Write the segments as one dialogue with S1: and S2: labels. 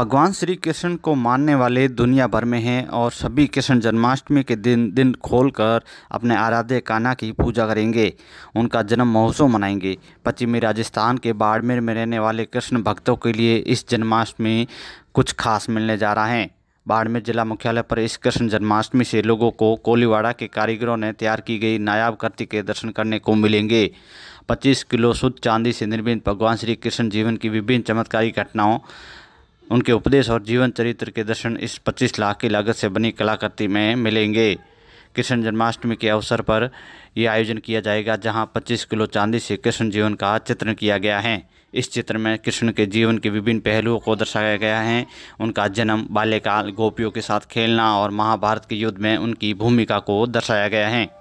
S1: भगवान श्री कृष्ण को मानने वाले दुनिया भर में हैं और सभी कृष्ण जन्माष्टमी के दिन दिन खोलकर अपने आराध्य कान्हा की पूजा करेंगे। उनका जन्म महोत्सव मनाएँगे। पश्चिमी राजस्थान के बाड़मेर में रहने वाले कृष्ण भक्तों के लिए इस जन्माष्टमी कुछ खास मिलने जा रहा है। बाड़मेर जिला मुख्यालय पर इस कृष्ण जन्माष्टमी से लोगों को कोलीवाड़ा के कारीगरों ने तैयार की गई नायाब कृति के दर्शन करने को मिलेंगे। 25 किलो शुद्ध चांदी से निर्मित भगवान श्री कृष्ण जीवन की विभिन्न चमत्कारी घटनाओं उनके उपदेश और जीवन चरित्र के दर्शन इस 25 लाख की लागत से बनी कलाकृति में मिलेंगे। कृष्ण जन्माष्टमी के अवसर पर यह आयोजन किया जाएगा, जहाँ 25 किलो चांदी से कृष्ण जीवन का चित्रण किया गया है। इस चित्र में कृष्ण के जीवन के विभिन्न पहलुओं को दर्शाया गया है। उनका जन्म, बाल्यकाल, गोपियों के साथ खेलना और महाभारत के युद्ध में उनकी भूमिका को दर्शाया गया है।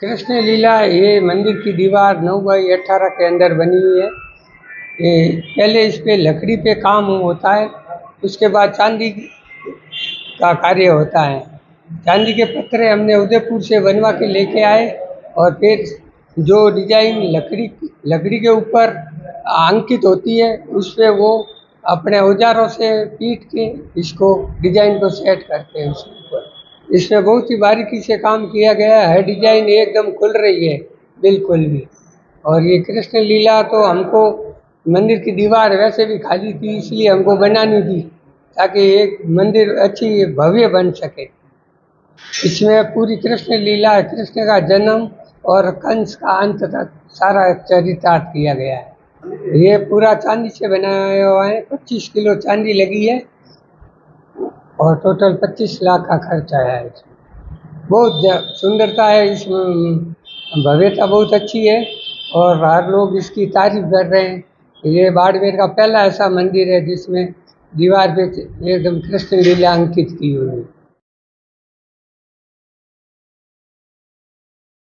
S2: कृष्ण लीला ये मंदिर की दीवार नौ बाई अठारह के अंदर बनी हुई है। ये पहले इस पे लकड़ी पे काम होता है, उसके बाद चांदी का कार्य होता है। चांदी के पत्थरे हमने उदयपुर से बनवा के लेके आए और फिर जो डिज़ाइन लकड़ी लकड़ी के ऊपर अंकित होती है उस पर वो अपने औजारों से पीट के इसको डिज़ाइन को सेट करते हैं उसके ऊपर। इसमें बहुत ही बारीकी से काम किया गया है, डिज़ाइन एकदम खुल रही है, बिल्कुल भी। और ये कृष्ण लीला तो हमको मंदिर की दीवार वैसे भी खाली थी, इसलिए हमको बनानी थी, ताकि एक मंदिर अच्छी भव्य बन सके। इसमें पूरी कृष्ण लीला कृष्ण का जन्म और कंस का अंत तक सारा चरितार्थ किया गया है। ये पूरा चांदी से बनाया हुआ है। पच्चीस किलो चांदी लगी है और टोटल पच्चीस लाख का खर्च आया है। बहुत सुंदरता है। इसमें भव्यता बहुत अच्छी है और हर लोग इसकी तारीफ़ कर रहे हैं। ये बाड़मेर का पहला ऐसा मंदिर है जिसमें दीवार पे एकदम कृष्ण लीला अंकित की हुई है।